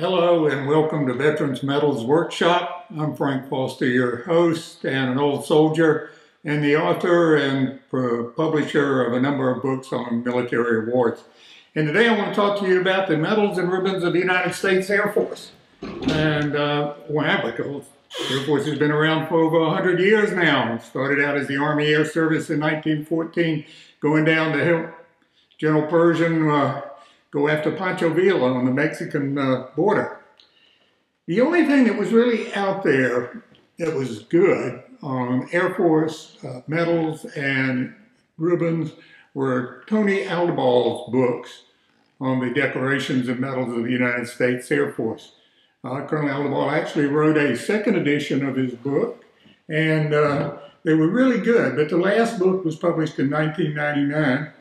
Hello and welcome to Veterans Medals Workshop. I'm Frank Foster, your host and an old soldier and the author and publisher of a number of books on military awards. And today I want to talk to you about the medals and ribbons of the United States Air Force. And uh, wow, because the Air Force has been around for over 100 years now. Started out as the Army Air Service in 1914, going down to help General Pershing uh, go after Pancho Villa on the Mexican uh, border. The only thing that was really out there that was good on Air Force uh, medals and ribbons were Tony Aldebol's books on the decorations and medals of the United States Air Force. Uh, Colonel Aldabal actually wrote a second edition of his book, and uh, they were really good, but the last book was published in 1999,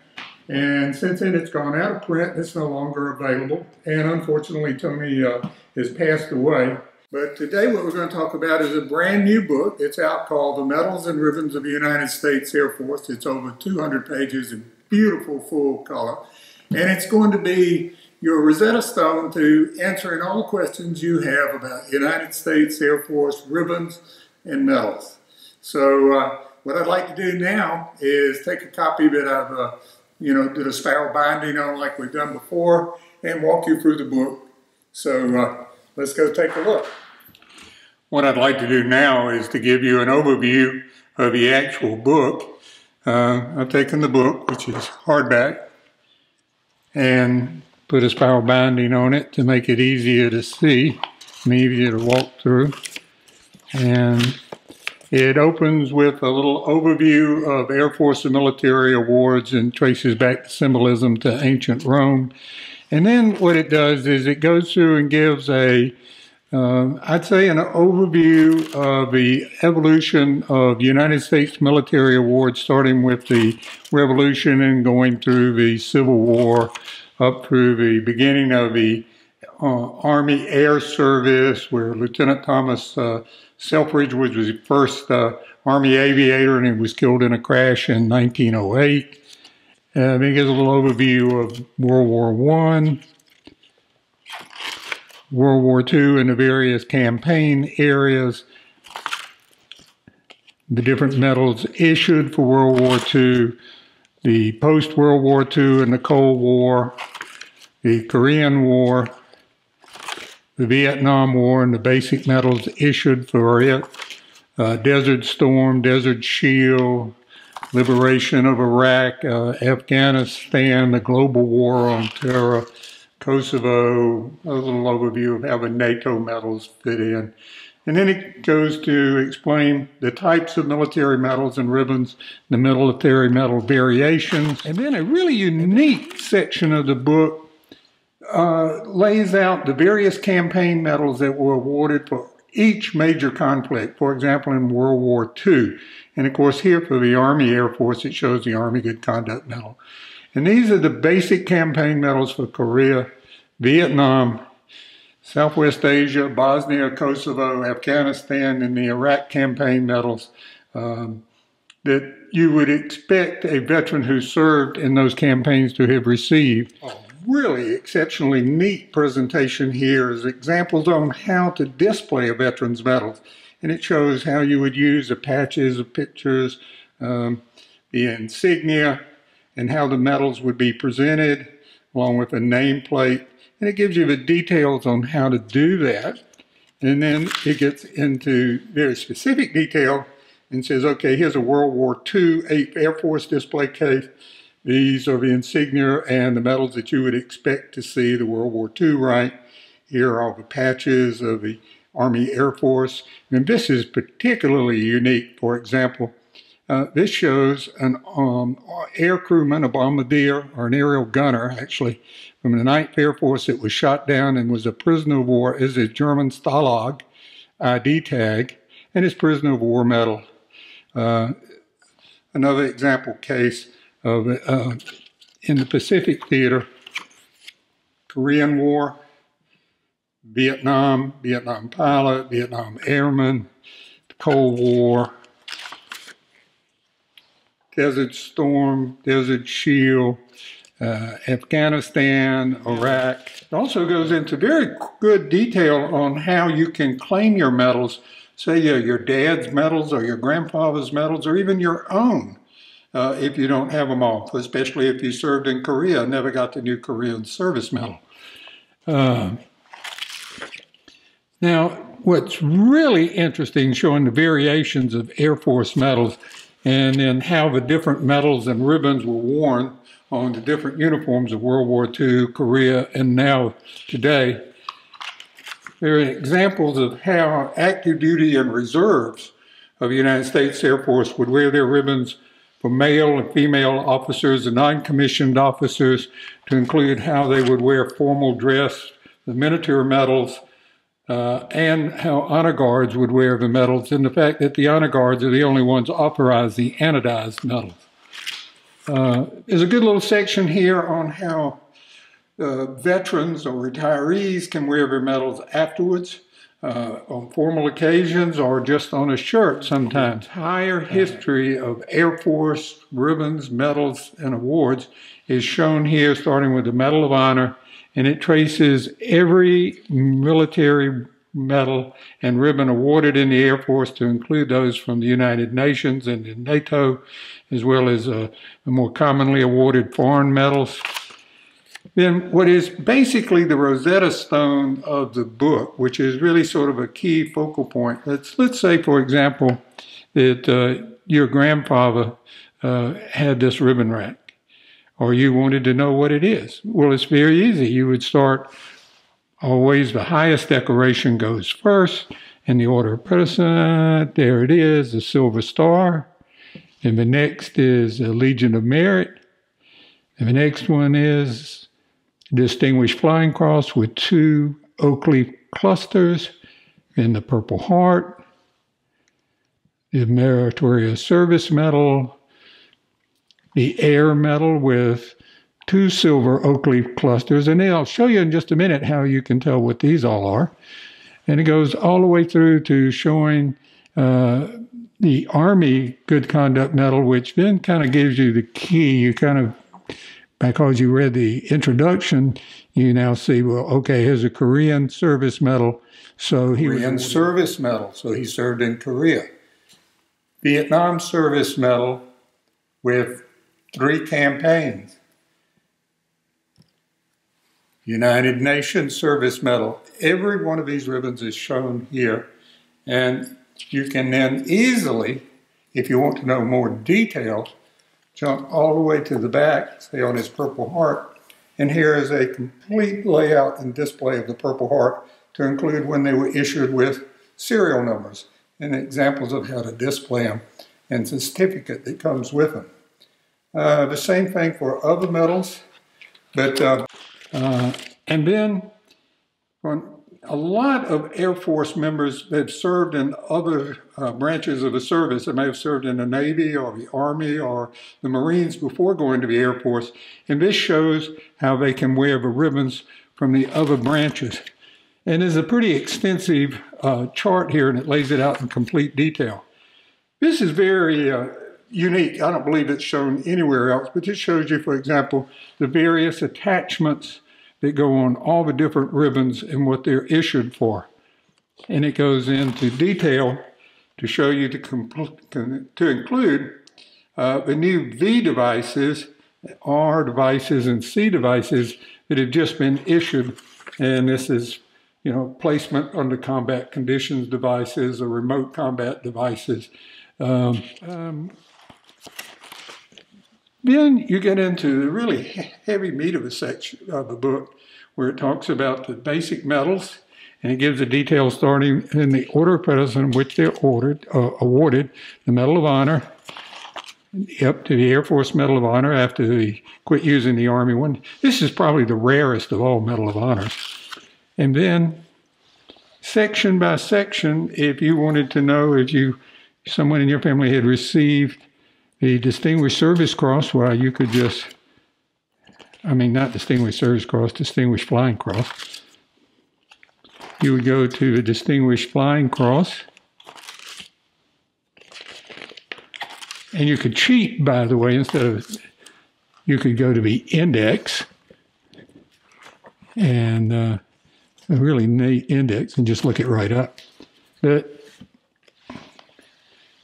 and since then, it's gone out of print. It's no longer available. And unfortunately, Tony uh, has passed away. But today, what we're going to talk about is a brand new book. It's out called The Medals and Ribbons of the United States Air Force. It's over 200 pages in beautiful full color. And it's going to be your Rosetta Stone to answering all questions you have about United States Air Force ribbons and medals. So, uh, what I'd like to do now is take a copy that I've uh, you know, did a spiral binding on like we've done before and walk you through the book. So uh, let's go take a look. What I'd like to do now is to give you an overview of the actual book. Uh, I've taken the book, which is hardback, and put a spiral binding on it to make it easier to see and easier to walk through. And it opens with a little overview of Air Force and military awards and traces back the symbolism to ancient Rome. And then what it does is it goes through and gives a, uh, I'd say, an overview of the evolution of United States military awards, starting with the Revolution and going through the Civil War up through the beginning of the uh, Army Air Service, where Lieutenant Thomas uh, Selfridge was the first uh, Army aviator, and he was killed in a crash in 1908. Uh, me gives a little overview of World War One, World War II, and the various campaign areas, the different medals issued for World War II, the post-World War II and the Cold War, the Korean War, the Vietnam War and the basic medals issued for it, uh, Desert Storm, Desert Shield, liberation of Iraq, uh, Afghanistan, the global war on terror, Kosovo, a little overview of how the NATO medals fit in. And then it goes to explain the types of military medals and ribbons, the military medal variations, and then a really unique section of the book uh, lays out the various campaign medals that were awarded for each major conflict, for example, in World War II. And of course, here for the Army Air Force, it shows the Army Good Conduct Medal. And these are the basic campaign medals for Korea, Vietnam, Southwest Asia, Bosnia, Kosovo, Afghanistan, and the Iraq campaign medals um, that you would expect a veteran who served in those campaigns to have received. Oh really exceptionally neat presentation here is examples on how to display a veteran's medals. And it shows how you would use the patches, the pictures, um, the insignia, and how the medals would be presented, along with a nameplate. And it gives you the details on how to do that. And then it gets into very specific detail and says, okay, here's a World War II 8th Air Force display case. These are the insignia and the medals that you would expect to see the World War II rank. Here are all the patches of the Army Air Force. And this is particularly unique. For example, uh, this shows an um, air crewman, a bombardier, or an aerial gunner, actually, from the 9th Air Force that was shot down and was a prisoner of war, is a German Stalag ID tag, and his prisoner of war medal. Uh, another example case uh, in the Pacific Theater, Korean War, Vietnam, Vietnam pilot, Vietnam airman, the Cold War, Desert Storm, Desert Shield, uh, Afghanistan, Iraq. It also goes into very good detail on how you can claim your medals, say uh, your dad's medals or your grandfather's medals or even your own. Uh, if you don't have them all, especially if you served in Korea, and never got the new Korean service medal. Uh, now, what's really interesting, showing the variations of Air Force medals and then how the different medals and ribbons were worn on the different uniforms of World War II, Korea, and now today. There are examples of how active duty and reserves of the United States Air Force would wear their ribbons for male and female officers and non-commissioned officers to include how they would wear formal dress, the Miniature medals, uh, and how honor guards would wear the medals, and the fact that the honor guards are the only ones authorized the anodized medals. Uh, there's a good little section here on how uh, veterans or retirees can wear their medals afterwards. Uh, on formal occasions or just on a shirt sometimes. Higher history of Air Force ribbons, medals, and awards is shown here, starting with the Medal of Honor and it traces every military medal and ribbon awarded in the Air Force to include those from the United Nations and NATO, as well as uh, the more commonly awarded foreign medals. Then what is basically the Rosetta Stone of the book, which is really sort of a key focal point. Let's, let's say, for example, that uh, your grandfather uh, had this ribbon rack or you wanted to know what it is. Well, it's very easy. You would start always the highest decoration goes first in the order of precedence. There it is, the Silver Star. And the next is the Legion of Merit. And the next one is Distinguished Flying Cross with two oak leaf clusters and the Purple Heart, the Meritorious Service Medal, the air medal with two silver oak leaf clusters. And I'll show you in just a minute how you can tell what these all are. And it goes all the way through to showing uh, the Army Good Conduct Medal, which then kind of gives you the key. You kind of, because you read the introduction, you now see, well, okay, here's a Korean Service Medal. So he Korean was Service Medal. So he served in Korea. Vietnam Service Medal with three campaigns. United Nations Service Medal. Every one of these ribbons is shown here. And you can then easily, if you want to know more detail, jump all the way to the back, say on his Purple Heart. And here is a complete layout and display of the Purple Heart to include when they were issued with serial numbers and examples of how to display them and the certificate that comes with them. Uh, the same thing for other medals. But, uh, uh, and then a lot of Air Force members have served in other uh, branches of the service. They may have served in the Navy or the Army or the Marines before going to the Air Force. And this shows how they can wear the ribbons from the other branches. And there's a pretty extensive uh, chart here, and it lays it out in complete detail. This is very uh, unique. I don't believe it's shown anywhere else, but this shows you, for example, the various attachments that go on all the different ribbons and what they're issued for. And it goes into detail to show you to, to include uh, the new V devices, R devices, and C devices that have just been issued. And this is, you know, placement under combat conditions devices or remote combat devices. Um, um, then you get into the really heavy meat of a section of the book where it talks about the basic medals and it gives the details starting in the order of precedence in which they're ordered, uh, awarded the Medal of Honor up to the Air Force Medal of Honor after they quit using the Army one. This is probably the rarest of all Medal of Honors. And then section by section, if you wanted to know if you someone in your family had received the Distinguished Service Cross, well, you could just, I mean, not Distinguished Service Cross, Distinguished Flying Cross. You would go to the Distinguished Flying Cross. And you could cheat, by the way, instead of you could go to the index and uh, a really neat index and just look it right up. But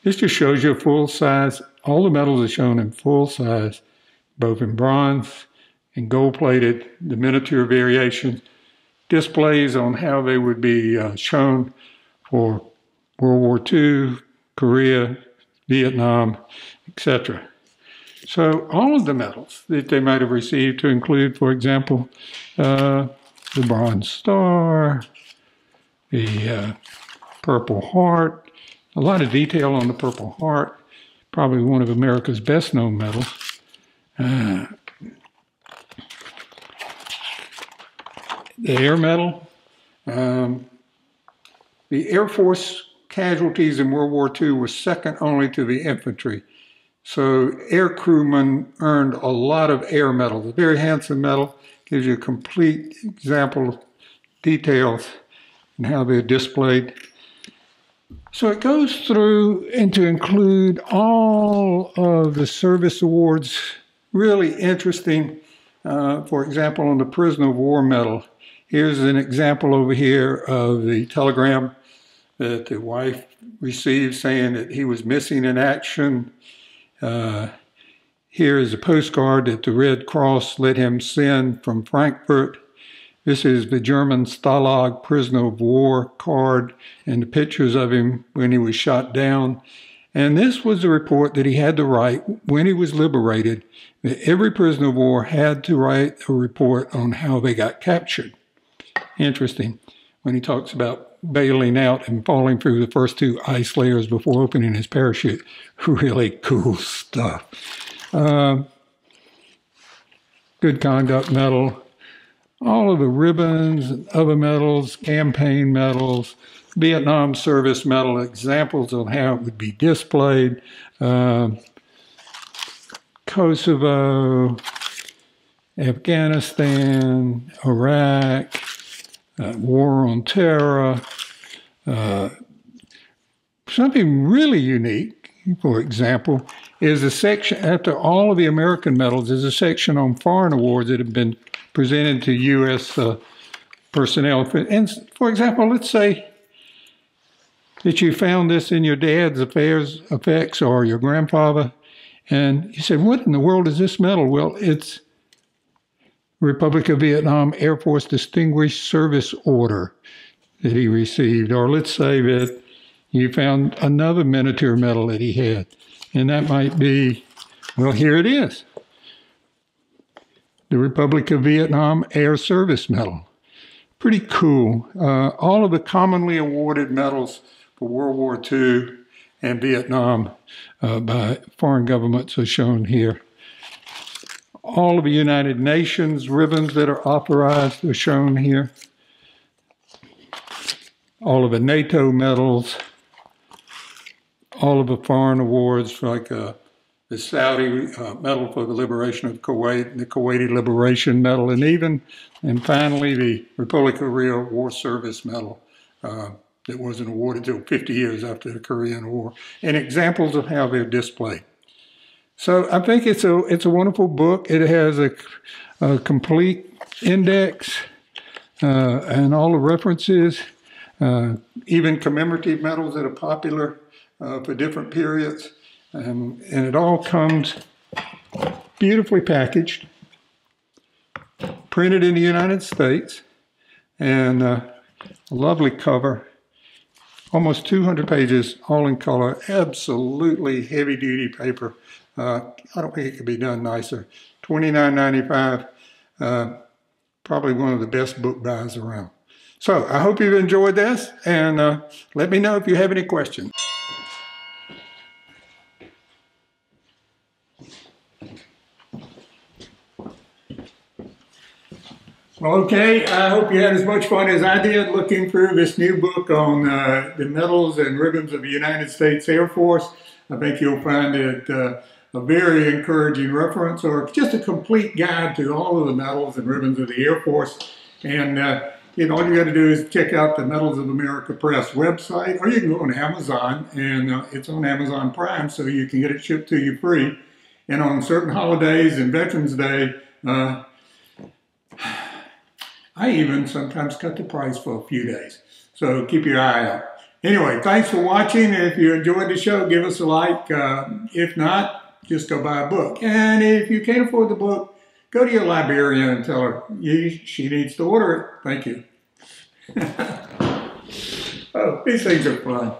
this just shows you a full size, all the medals are shown in full size, both in bronze and gold plated, the miniature variations, displays on how they would be uh, shown for World War II, Korea, Vietnam, etc. So all of the medals that they might have received to include, for example, uh, the Bronze Star, the uh, Purple Heart, a lot of detail on the Purple Heart, probably one of America's best known medals. Uh, the Air Medal, um, the Air Force casualties in World War II were second only to the infantry. So air crewmen earned a lot of air medals. Very handsome medal gives you a complete example of details and how they're displayed. So it goes through and to include all of the service awards, really interesting. Uh, for example, on the Prisoner of War Medal, here's an example over here of the telegram that the wife received saying that he was missing in action uh, here is a postcard that the Red Cross let him send from Frankfurt. This is the German Stalag prisoner of war card and the pictures of him when he was shot down. And this was a report that he had to write when he was liberated, that every prisoner of war had to write a report on how they got captured. Interesting when he talks about bailing out and falling through the first two ice layers before opening his parachute. Really cool stuff. Uh, good conduct medal, all of the ribbons and other medals, campaign medals, Vietnam service medal, examples of how it would be displayed. Uh, Kosovo, Afghanistan, Iraq, uh, War on Terror, uh, something really unique, for example, is a section, after all of the American medals, is a section on foreign awards that have been presented to U.S. Uh, personnel. And for example, let's say that you found this in your dad's affairs effects or your grandfather, and you said, What in the world is this medal? Well, it's Republic of Vietnam Air Force Distinguished Service Order that he received. Or let's say that you found another miniature medal that he had, and that might be, well, here it is the Republic of Vietnam Air Service Medal. Pretty cool. Uh, all of the commonly awarded medals for World War II and Vietnam uh, by foreign governments are shown here. All of the United Nations ribbons that are authorized are shown here all of the NATO medals, all of the foreign awards like uh, the Saudi uh, Medal for the Liberation of Kuwait, the Kuwaiti Liberation Medal, and even, and finally, the Republic of Korea War Service Medal uh, that wasn't awarded until 50 years after the Korean War, and examples of how they're displayed. So I think it's a it's a wonderful book. It has a, a complete index uh, and all the references. Uh, even commemorative medals that are popular uh, for different periods. And and it all comes beautifully packaged, printed in the United States, and uh, a lovely cover. Almost 200 pages, all in color, absolutely heavy duty paper. Uh, I don't think it could be done nicer. $29.95, uh, probably one of the best book buys around. So I hope you've enjoyed this and uh, let me know if you have any questions. Okay, I hope you had as much fun as I did looking through this new book on uh, the medals and ribbons of the United States Air Force. I think you'll find it uh, a very encouraging reference or just a complete guide to all of the medals and ribbons of the Air Force. And uh, you know, all you got to do is check out the Medals of America Press website, or you can go on Amazon, and uh, it's on Amazon Prime, so you can get it shipped to you free. And on certain holidays and Veterans Day, uh, I even sometimes cut the price for a few days. So keep your eye out. Anyway, thanks for watching. If you enjoyed the show, give us a like. Uh, if not, just go buy a book. And if you can't afford the book, go to your librarian and tell her she needs to order it. Thank you. oh, these things are fun.